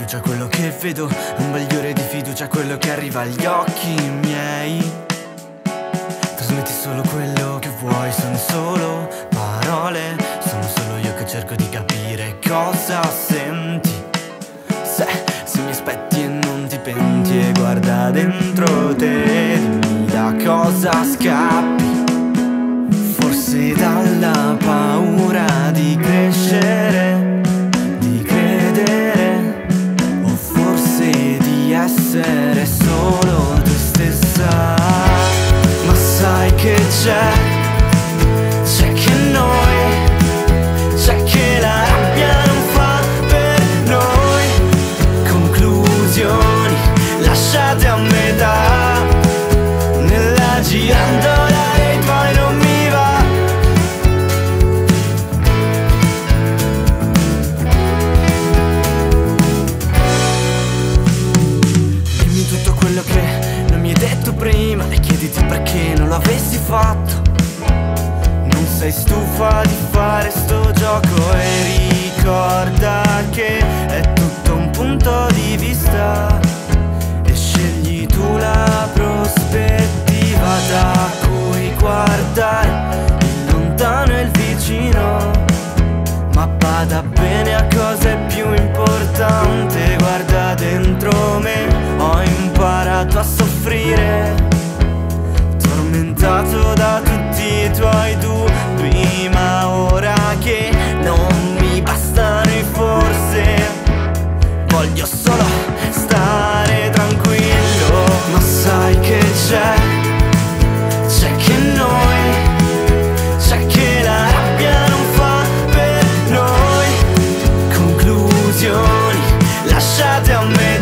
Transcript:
fiducia quello che vedo. Un bagliore di fiducia quello che arriva agli occhi miei. Trasmetti solo quello che vuoi Sono solo parole. Sono solo io che cerco di capire cosa senti. Se, se mi aspetti e non ti penti E guarda dentro te Dimmi da cosa scappi c'è, c'è che noi, c'è che la rabbia non fa per noi. Conclusioni lasciate a metà, nella girandola chiediti perché non l'avessi fatto. Non sei stufa di fare sto gioco e ricorda che è tutto un punto di vista. E scegli tu la prospettiva da cui guardare Il lontano e il vicino. Ma bada bene a cosa è più importante 찾아내